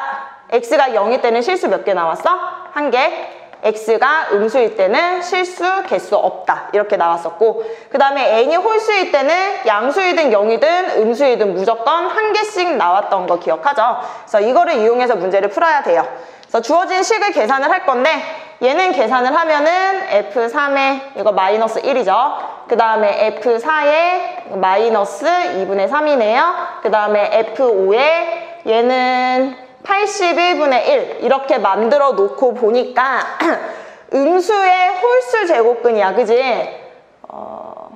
x가 0일 때는 실수 몇 개 나왔어? 한 개. x가 음수일 때는 실수 개수 없다 이렇게 나왔었고 그 다음에 n이 홀수일 때는 양수이든 0이든 음수이든 무조건 한 개씩 나왔던 거 기억하죠? 그래서 이거를 이용해서 문제를 풀어야 돼요. 그래서 주어진 식을 계산을 할 건데 얘는 계산을 하면은 F3에 이거 마이너스 1이죠. 그 다음에 F4에 마이너스 2분의 3이네요. 그 다음에 F5에 얘는 81분의 1 이렇게 만들어 놓고 보니까 [CLEARS THROAT] 음수의 홀수 제곱근이야 그지? 어...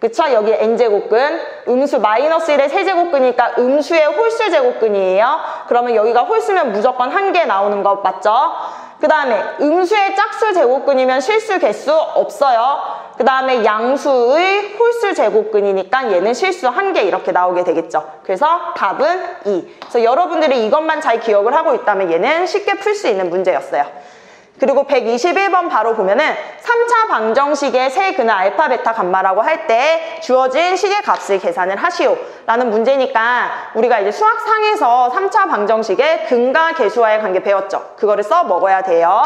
그쵸? 여기 n제곱근 음수 마이너스 1의 세제곱근이니까 음수의 홀수 제곱근이에요 그러면 여기가 홀수면 무조건 한 개 나오는 거 맞죠? 그 다음에 음수의 짝수 제곱근이면 실수 개수 없어요 그 다음에 양수의 홀수 제곱근이니까 얘는 실수 한 개 이렇게 나오게 되겠죠. 그래서 답은 2. 그래서 여러분들이 이것만 잘 기억을 하고 있다면 얘는 쉽게 풀 수 있는 문제였어요. 그리고 121번 바로 보면은 3차 방정식의 세 근의 알파, 베타, 감마라고 할 때 주어진 식의 값을 계산을 하시오 라는 문제니까 우리가 이제 수학상에서 3차 방정식의 근과 계수와의 관계 배웠죠. 그거를 써 먹어야 돼요.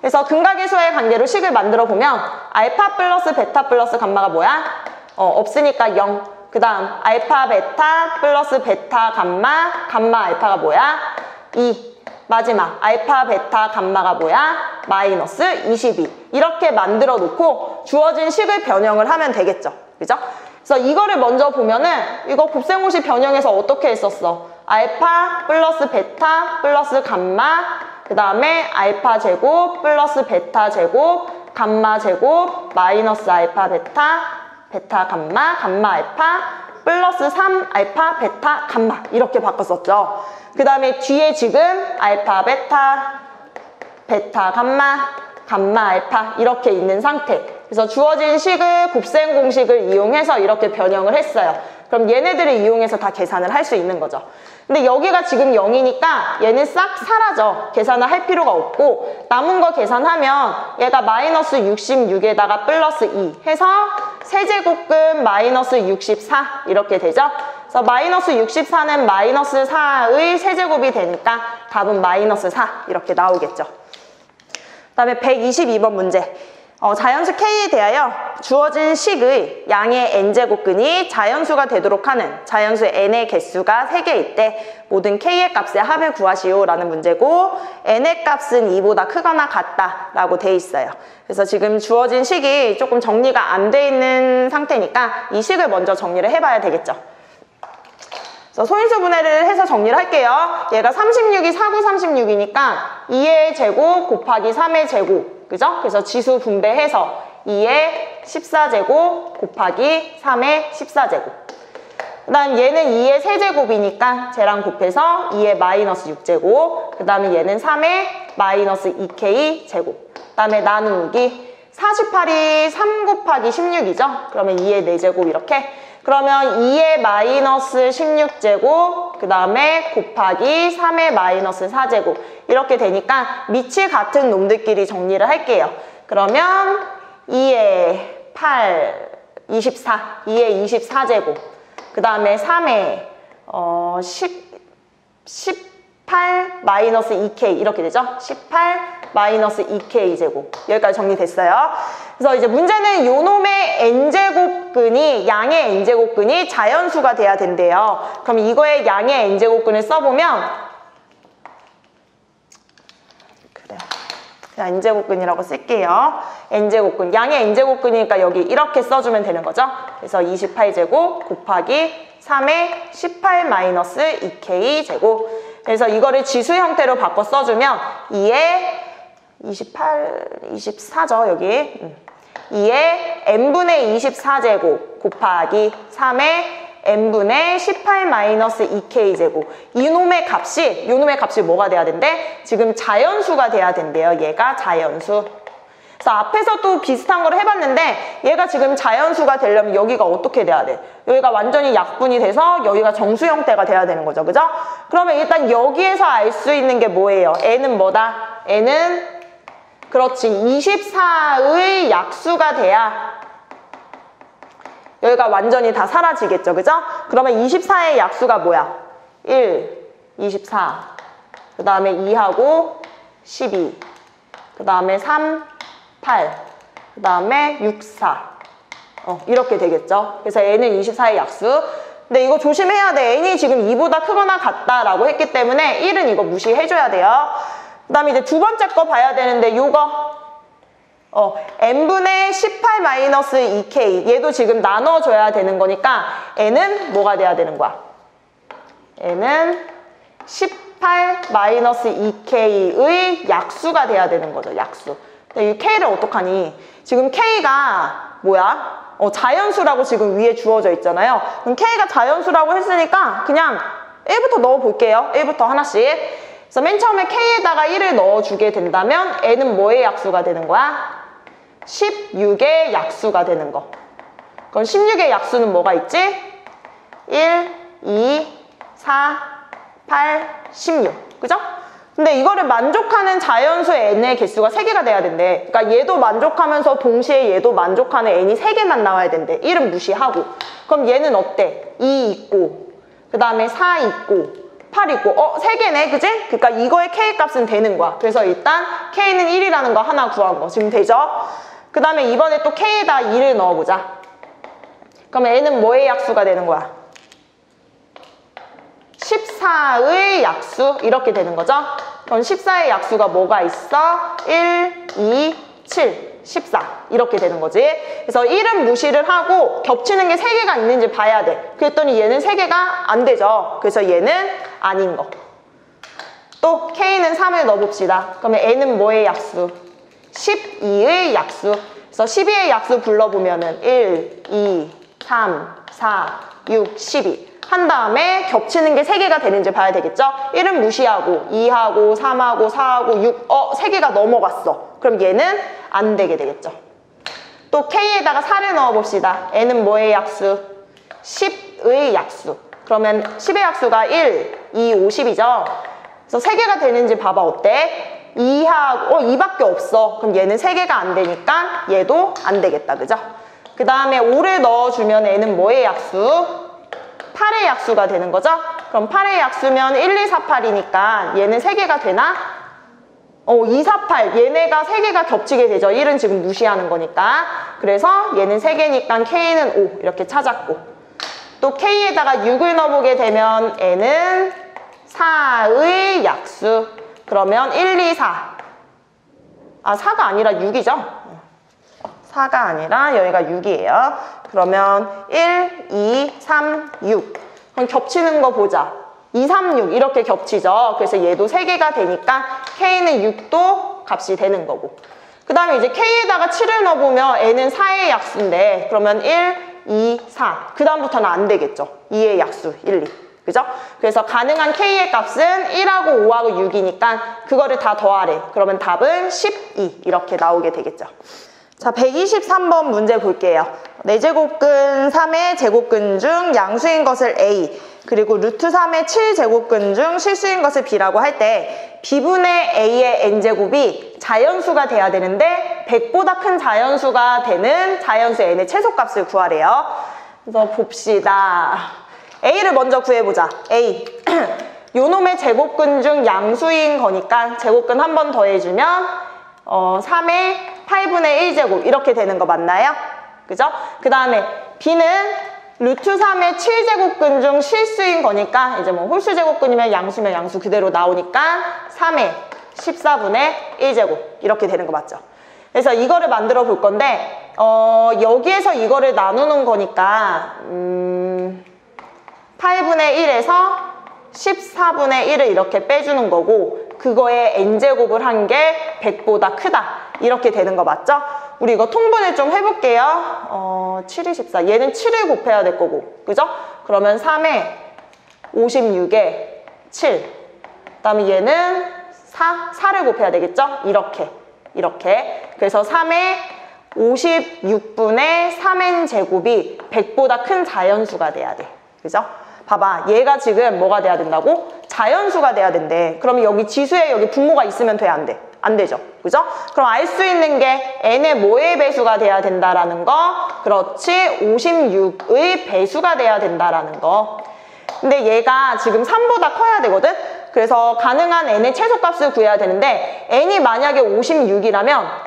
그래서 근과 계수와의 관계로 식을 만들어 보면 알파 플러스 베타 플러스 감마가 뭐야? 어, 없으니까 0. 그 다음 알파 베타 플러스 베타 감마 감마 알파가 뭐야? 2. 마지막 알파 베타 감마가 뭐야? 마이너스 22. 이렇게 만들어 놓고 주어진 식을 변형을 하면 되겠죠. 그죠? 그래서 이거를 먼저 보면은 이거 곱셈공식 변형해서 어떻게 했었어? 알파 플러스 베타 플러스 감마 그 다음에 알파 제곱 플러스 베타 제곱 감마 제곱 마이너스 알파 베타 베타 감마 감마 알파 플러스 3 알파 베타 감마 이렇게 바꿨었죠. 그 다음에 뒤에 지금 알파 베타 베타 감마 감마 알파 이렇게 있는 상태 그래서 주어진 식을 곱셈 공식을 이용해서 이렇게 변형을 했어요. 그럼 얘네들을 이용해서 다 계산을 할 수 있는 거죠. 근데 여기가 지금 0이니까 얘는 싹 사라져. 계산을 할 필요가 없고 남은 거 계산하면 얘가 마이너스 66에다가 플러스 2 해서 세제곱근 마이너스 64 이렇게 되죠. 그래서 마이너스 64는 마이너스 4의 세제곱이 되니까 답은 마이너스 4 이렇게 나오겠죠. 그 다음에 122번 문제. 어, 자연수 K에 대하여 주어진 식의 양의 n제곱근이 자연수가 되도록 하는 자연수 n의 개수가 3개일 때 모든 K의 값의 합을 구하시오 라는 문제고 n의 값은 2보다 크거나 같다 라고 돼 있어요. 그래서 지금 주어진 식이 조금 정리가 안 돼 있는 상태니까 이 식을 먼저 정리를 해봐야 되겠죠. 소인수 분해를 해서 정리를 할게요. 얘가 36이 4구 36이니까 2의 제곱 곱하기 3의 제곱 그죠? 그래서 지수 분배해서 2의 14제곱 곱하기 3의 14제곱. 그 다음 얘는 2의 세제곱이니까 쟤랑 곱해서 2의 마이너스 6제곱. 그 다음에 얘는 3의 마이너스 2k 제곱. 그 다음에 나누기 48이 3 곱하기 16이죠? 그러면 2의 4제곱 이렇게. 그러면 2의 마이너스 16제곱 그 다음에 곱하기 3의 마이너스 4제곱. 이렇게 되니까 밑이 같은 놈들끼리 정리를 할게요. 그러면 2의 8, 24, 2의 24제곱 그 다음에 3의 어, 10, 18 마이너스 2k 이렇게 되죠? 18 마이너스 2k 제곱 여기까지 정리됐어요. 그래서 이제 문제는 요놈의 n제곱근이 양의 n제곱근이 자연수가 돼야 된대요. 그럼 이거의 양의 n제곱근을 써보면 그래 자, n제곱근이라고 쓸게요. n제곱근. 양의 n제곱근이니까 여기 이렇게 써주면 되는 거죠. 그래서 28제곱 곱하기 3의 18 마이너스 2k 제곱. 그래서 이거를 지수 형태로 바꿔 써주면 2의 28, 24죠, 여기. 음. 2의 n분의 24제곱 곱하기 3의 n분의 18 마이너스 2k 제곱 이놈의 값이 이놈의 값이 뭐가 돼야 된대? 지금 자연수가 돼야 된대요. 얘가 자연수. 그래서 앞에서 또 비슷한 걸 해봤는데 얘가 지금 자연수가 되려면 여기가 어떻게 돼야 돼? 여기가 완전히 약분이 돼서 여기가 정수 형태가 돼야 되는 거죠. 그죠? 그러면 일단 여기에서 알 수 있는 게 뭐예요? n은 뭐다? n은 그렇지 24의 약수가 돼야 여기가 완전히 다 사라지겠죠. 그죠? 그러면 24의 약수가 뭐야? 1, 24. 그 다음에 2하고 12. 그 다음에 3, 8. 그 다음에 6, 4. 어, 이렇게 되겠죠. 그래서 n은 24의 약수. 근데 이거 조심해야 돼. n이 지금 2보다 크거나 같다라고 했기 때문에 1은 이거 무시해줘야 돼요. 그 다음에 이제 두 번째 거 봐야 되는데 요거 어, n분의 18-2k 얘도 지금 나눠줘야 되는 거니까 n은 뭐가 돼야 되는 거야? n은 18-2k의 약수가 돼야 되는 거죠. 약수. 근데 이 k를 어떡하니? 지금 k가 뭐야? 어, 자연수라고 지금 위에 주어져 있잖아요. 그럼 k가 자연수라고 했으니까 그냥 1부터 넣어볼게요. 1부터 하나씩. 그래서 맨 처음에 k에다가 1을 넣어주게 된다면 n은 뭐의 약수가 되는 거야? 16의 약수가 되는 거. 그럼 16의 약수는 뭐가 있지? 1, 2, 4, 8, 16. 그죠? 근데 이거를 만족하는 자연수의 n의 개수가 3개가 돼야 된대. 그러니까 얘도 만족하면서 동시에 얘도 만족하는 n이 3개만 나와야 된대. 1은 무시하고. 그럼 얘는 어때? 2 있고, 그 다음에 4 있고, 8 있고, 어, 3개네, 그지? 그러니까 이거의 k 값은 되는 거야. 그래서 일단 k는 1이라는 거 하나 구한 거. 지금 되죠? 그 다음에 이번에 또 k에다 2를 넣어보자. 그럼 n은 뭐의 약수가 되는 거야? 14의 약수 이렇게 되는 거죠. 그럼 14의 약수가 뭐가 있어? 1, 2, 7, 14 이렇게 되는 거지. 그래서 1은 무시를 하고 겹치는 게 3개가 있는지 봐야 돼. 그랬더니 얘는 3개가 안 되죠. 그래서 얘는 아닌 거. 또 K는 3을 넣어봅시다. 그러면 N은 뭐의 약수? 12의 약수. 그래서 12의 약수 불러보면은 1, 2, 3, 4, 6, 12. 한 다음에 겹치는 게 3개가 되는지 봐야 되겠죠? 1은 무시하고 2하고 3하고 4하고 6, 어, 3개가 넘어갔어. 그럼 얘는 안 되게 되겠죠. 또 K에다가 4를 넣어봅시다. N은 뭐의 약수? 10의 약수. 그러면 10의 약수가 1, 2, 50이죠? 그래서 3개가 되는지 봐봐. 어때? 2하고, 어, 2밖에 없어. 그럼 얘는 3개가 안 되니까 얘도 안 되겠다. 그죠? 그 다음에 5를 넣어주면 N은 뭐의 약수? 8의 약수가 되는 거죠? 그럼 8의 약수면 1, 2, 4, 8이니까 얘는 3개가 되나? 어, 2, 4, 8 얘네가 3개가 겹치게 되죠. 1은 지금 무시하는 거니까. 그래서 얘는 3개니까 K는 5 이렇게 찾았고 또 K에다가 6을 넣어보게 되면 N은 4의 약수 그러면 1, 2, 4 아, 4가 아니라 6이죠? 4가 아니라 여기가 6이에요. 그러면 1, 2, 3, 6. 그럼 겹치는 거 보자. 2, 3, 6 이렇게 겹치죠. 그래서 얘도 3개가 되니까 K는 6도 값이 되는 거고. 그 다음에 이제 K에다가 7을 넣어보면 N은 4의 약수인데 그러면 1, 2, 4. 그 다음부터는 안 되겠죠. 2의 약수, 1, 2. 그죠? 그래서 가능한 K의 값은 1하고 5하고 6이니까 그거를 다 더하래. 그러면 답은 12 이렇게 나오게 되겠죠. 자, 123번 문제 볼게요. 4제곱근 3의 제곱근 중 양수인 것을 A, 그리고 루트 3의 7제곱근 중 실수인 것을 B라고 할 때 B분의 A의 N제곱이 자연수가 돼야 되는데 100보다 큰 자연수가 되는 자연수 N의 최소값을 구하래요. 그래서 봅시다. A를 먼저 구해보자. A. [CLEARS THROAT] 요놈의 제곱근 중 양수인 거니까 제곱근 한 번 더해주면 어, 3의 8분의 1제곱 이렇게 되는 거 맞나요? 그죠? 그 다음에 B는 루트 3의 7제곱근 중 실수인 거니까 이제 뭐 홀수 제곱근이면 양수면 양수 그대로 나오니까 3의 14분의 1제곱 이렇게 되는 거 맞죠? 그래서 이거를 만들어 볼 건데 어, 여기에서 이거를 나누는 거니까 음, 8분의 1에서 14분의 1을 이렇게 빼주는 거고 그거에 n제곱을 한 게 100보다 크다 이렇게 되는 거 맞죠? 우리 이거 통분을 좀 해볼게요 어, 7이 14 얘는 7을 곱해야 될 거고 그죠? 그러면 3에 56에 7 그다음에 얘는 4, 4를 곱해야 되겠죠? 이렇게 이렇게 그래서 3에 56분의 3n 제곱이 100보다 큰 자연수가 돼야 돼 그죠? 봐봐 얘가 지금 뭐가 돼야 된다고? 자연수가 돼야 된대 그러면 여기 지수에 여기 분모가 있으면 돼? 안 돼? 안 되죠 그죠? 그럼 알 수 있는 게 n의 뭐의 배수가 돼야 된다라는 거 그렇지 56의 배수가 돼야 된다라는 거 근데 얘가 지금 3보다 커야 되거든? 그래서 가능한 n의 최소값을 구해야 되는데 n이 만약에 56이라면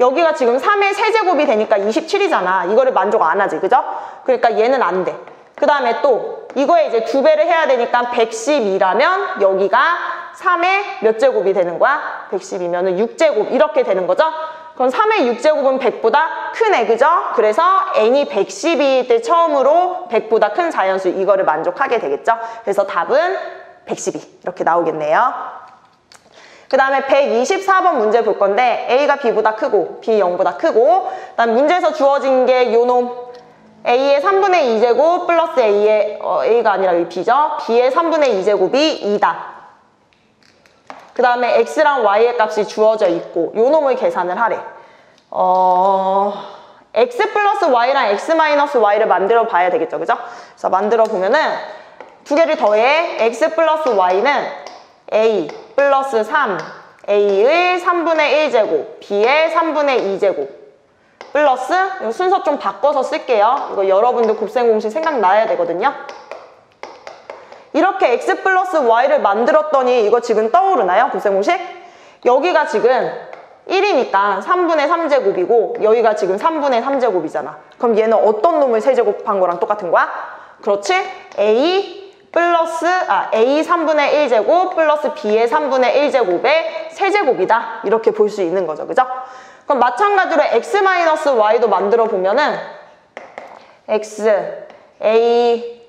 여기가 지금 3의 세제곱이 되니까 27이잖아. 이거를 만족 안 하지, 그죠? 그러니까 얘는 안 돼. 그 다음에 또 이거에 이제 두 배를 해야 되니까 112라면 여기가 3의 몇 제곱이 되는 거야? 112면 은 6제곱 이렇게 되는 거죠? 그럼 3의 6제곱은 100보다 크네, 그죠? 그래서 n이 112일 때 처음으로 100보다 큰 자연수 이거를 만족하게 되겠죠? 그래서 답은 112 이렇게 나오겠네요. 그 다음에 124번 문제 볼 건데 A가 B보다 크고 B 0보다 크고 그 다음 문제에서 주어진 게 요놈 A의 3분의 2제곱 플러스 A의 어, A가 아니라 여기 B죠. B의 3분의 2제곱이 2다. 그 다음에 X랑 Y의 값이 주어져 있고 요 놈을 계산을 하래. 어... X 플러스 Y랑 X 마이너스 Y를 만들어 봐야 되겠죠 그죠? 그래서 만들어 보면은 두 개를 더해 X 플러스 Y는 A 플러스 3 A의 3분의 1제곱 B의 3분의 2제곱 플러스 이거 순서 좀 바꿔서 쓸게요 이거 여러분들 곱셈 공식 생각나야 되거든요 이렇게 X 플러스 Y를 만들었더니 이거 지금 떠오르나요? 곱셈 공식? 여기가 지금 1이니까 3분의 3제곱이고 여기가 지금 3분의 3제곱이잖아 그럼 얘는 어떤 놈을 세제곱한 거랑 똑같은 거야? 그렇지? A 플러스 아 a 3분의 1제곱 플러스 b의 3분의 1제곱의 세제곱이다 이렇게 볼 수 있는 거죠 그죠? 그럼 마찬가지로 x 마이너스 y도 만들어 보면은 x a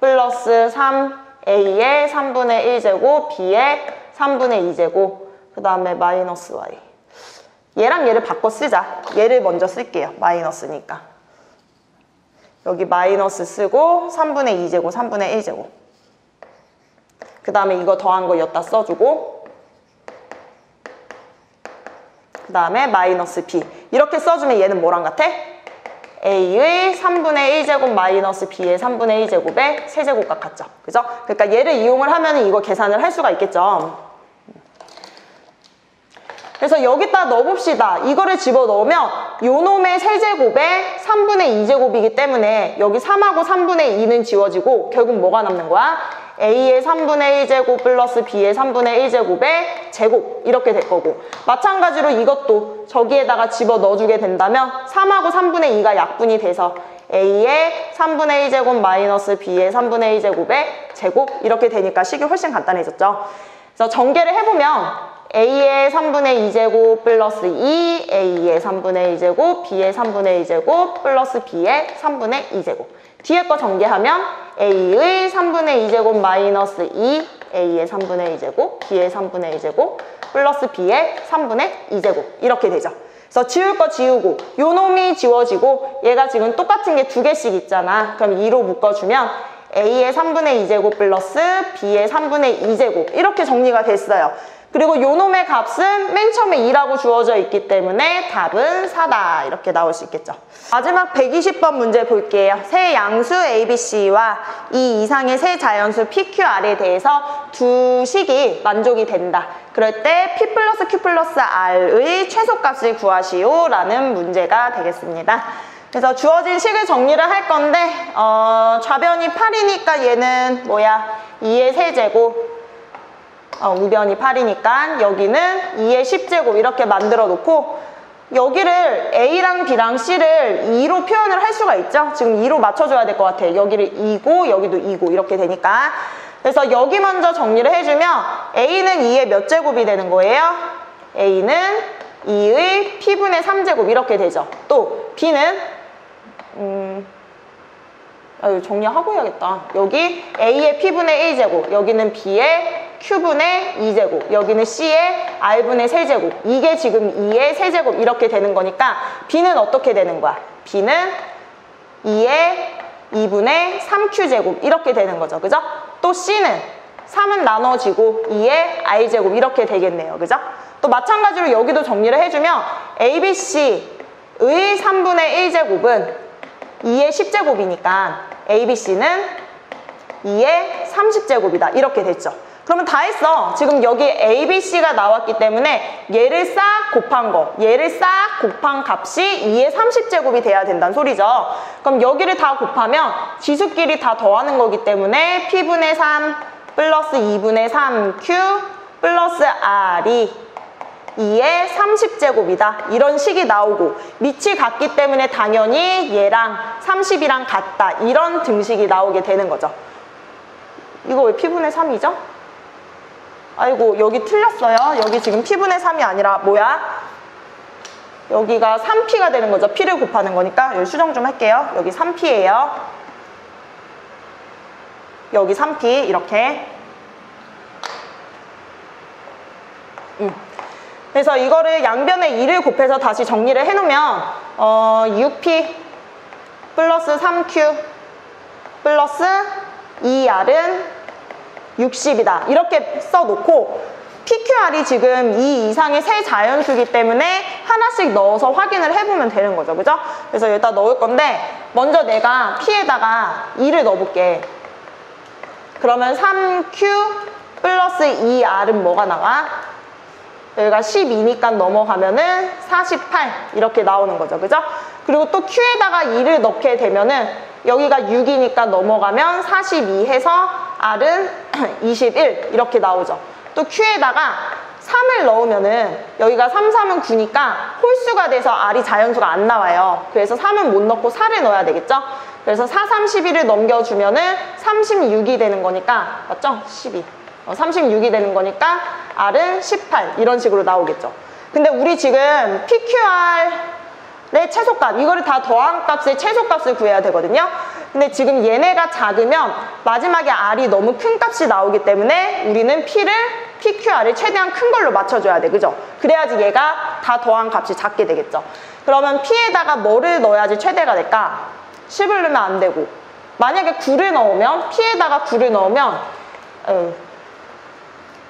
플러스 3 a의 3분의 1제곱 b의 3분의 2제곱 그 다음에 마이너스 y. 얘랑 얘를 바꿔 쓰자. 얘를 먼저 쓸게요. 마이너스니까. 여기 마이너스 쓰고 3분의 2제곱, 3분의 1제곱. 그 다음에 이거 더한 거 여기다 써주고 그 다음에 마이너스 b. 이렇게 써주면 얘는 뭐랑 같아? a의 3분의 1제곱 마이너스 b의 3분의 1제곱의 세제곱과 같죠. 그죠? 그러니까 얘를 이용을 하면 이거 계산을 할 수가 있겠죠. 그래서 여기다 넣어봅시다. 이거를 집어넣으면 요 놈의 세제곱에 3분의 2제곱이기 때문에 여기 3하고 3분의 2는 지워지고 결국 뭐가 남는 거야? A의 3분의 1제곱 플러스 B의 3분의 1제곱의 제곱 이렇게 될 거고 마찬가지로 이것도 저기에다가 집어넣어주게 된다면 3하고 3분의 2가 약분이 돼서 A의 3분의 1제곱 마이너스 B의 3분의 1제곱의 제곱 이렇게 되니까 식이 훨씬 간단해졌죠. 그래서 전개를 해보면 a의 3분의 2제곱 플러스 2, a의 3분의 2제곱, b의 3분의 2제곱 플러스 b의 3분의 2제곱. 뒤에 거 전개하면 a의 3분의 2제곱 마이너스 2, a의 3분의 2제곱, b의 3분의 2제곱 플러스 b의 3분의 2제곱 이렇게 되죠. 그래서 지울 거 지우고 요 놈이 지워지고 얘가 지금 똑같은 게 두 개씩 있잖아. 그럼 2로 묶어주면 a의 3분의 2제곱 플러스 b의 3분의 2제곱 이렇게 정리가 됐어요. 그리고 요놈의 값은 맨 처음에 2라고 주어져 있기 때문에 답은 4다 이렇게 나올 수 있겠죠. 마지막 120번 문제 볼게요. 세 양수 ABC와 이 이상의 세 자연수 PQR에 대해서 두 식이 만족이 된다. 그럴 때 P 플러스 Q 플러스 R의 최소값을 구하시오 라는 문제가 되겠습니다. 그래서 주어진 식을 정리를 할 건데 어, 좌변이 8이니까 얘는 뭐야 2의 세제곱 어, 우변이 8이니까 여기는 2의 10제곱 이렇게 만들어 놓고 여기를 A랑 B랑 C를 2로 표현을 할 수가 있죠. 지금 2로 맞춰줘야 될 것 같아. 여기를 2고 여기도 2고 이렇게 되니까. 그래서 여기 먼저 정리를 해주면 A는 2의 몇 제곱이 되는 거예요? A는 2의 P분의 3제곱 이렇게 되죠. 또 B는 음, 아, 정리하고 해야겠다. 여기 A의 P분의 1제곱, 여기는 B의 Q분의 2제곱, 여기는 C의 R분의 3제곱. 이게 지금 2의 세제곱 이렇게 되는 거니까 B는 어떻게 되는 거야? B는 2의 2분의 3Q제곱 이렇게 되는 거죠. 그죠? 또 C는 3은 나눠지고 2의 R제곱 이렇게 되겠네요. 그죠? 또 마찬가지로 여기도 정리를 해주면 ABC의 3분의 1제곱은 2의 10제곱이니까 ABC는 2의 30제곱이다. 이렇게 됐죠. 그러면 다 했어. 지금 여기 ABC가 나왔기 때문에 얘를 싹 곱한 거, 얘를 싹 곱한 값이 2의 30제곱이 돼야 된다는 소리죠. 그럼 여기를 다 곱하면 지수끼리 다 더하는 거기 때문에 P분의 3 플러스 2분의 3Q 플러스 R이 2의 30제곱이다. 이런 식이 나오고 밑이 같기 때문에 당연히 얘랑 30이랑 같다. 이런 등식이 나오게 되는 거죠. 이거 왜 P분의 3이죠? 아이고 여기 틀렸어요. 여기 지금 P분의 3이 아니라 뭐야? 여기가 3P가 되는 거죠. P를 곱하는 거니까 여기 수정 좀 할게요. 여기 3P예요. 여기 3P 이렇게 음. 그래서 이거를 양변에 2를 곱해서 다시 정리를 해놓으면 어, 6P 플러스 3Q 플러스 2R은 60이다. 이렇게 써놓고 PQR이 지금 이 이상의 세 자연수기 때문에 하나씩 넣어서 확인을 해보면 되는 거죠. 그죠? 그래서 여기다 넣을 건데 먼저 내가 P에다가 2를 넣어볼게. 그러면 3Q 플러스 2R은 뭐가 나와? 여기가 12니까 넘어가면은 48 이렇게 나오는 거죠. 그죠? 그리고 또 Q에다가 2를 넣게 되면은 여기가 6이니까 넘어가면 42 해서 R은 [CLEARS THROAT] 21 이렇게 나오죠. 또 Q에다가 3을 넣으면은 여기가 3, 3은 9니까 홀수가 돼서 R이 자연수가 안 나와요. 그래서 3은 못 넣고 4를 넣어야 되겠죠? 그래서 4, 31을 넘겨주면은 36이 되는 거니까 맞죠? 12. 어, 36이 되는 거니까 R은 18 이런 식으로 나오겠죠. 근데 우리 지금 PQR 의 최소값 이거를 다 더한 값의 최소값을 구해야 되거든요. 근데 지금 얘네가 작으면 마지막에 R이 너무 큰 값이 나오기 때문에 우리는 P를 PQR을 최대한 큰 걸로 맞춰줘야 돼. 그죠? 그래야지 얘가 다 더한 값이 작게 되겠죠. 그러면 P에다가 뭐를 넣어야지 최대가 될까? 10을 넣으면 안 되고 만약에 9를 넣으면 P에다가 9를 넣으면 어,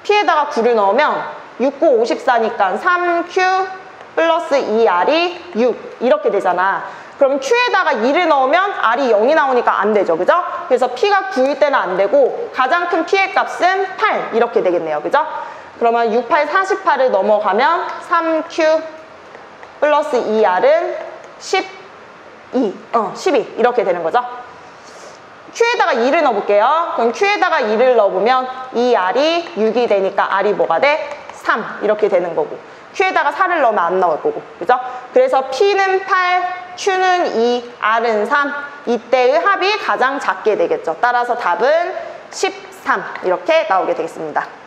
P에다가 9를 넣으면 6, 9, 54니까 3Q 플러스 2R이 6 이렇게 되잖아. 그럼 Q에다가 2를 넣으면 R이 0이 나오니까 안 되죠. 그죠? 그래서 P가 9일 때는 안 되고 가장 큰 P의 값은 8 이렇게 되겠네요. 그죠? 그러면 6, 8, 48을 넘어가면 3Q 플러스 2R은 12, 어, 12 이렇게 되는 거죠. Q에다가 2를 넣어볼게요. 그럼 Q에다가 2를 넣어보면 이 R이 6이 되니까 R이 뭐가 돼? 3 이렇게 되는 거고 Q에다가 4를 넣으면 안 나올 거고 그죠? 그래서 P는 8, Q는 2, R은 3 이때의 합이 가장 작게 되겠죠. 따라서 답은 13 이렇게 나오게 되겠습니다.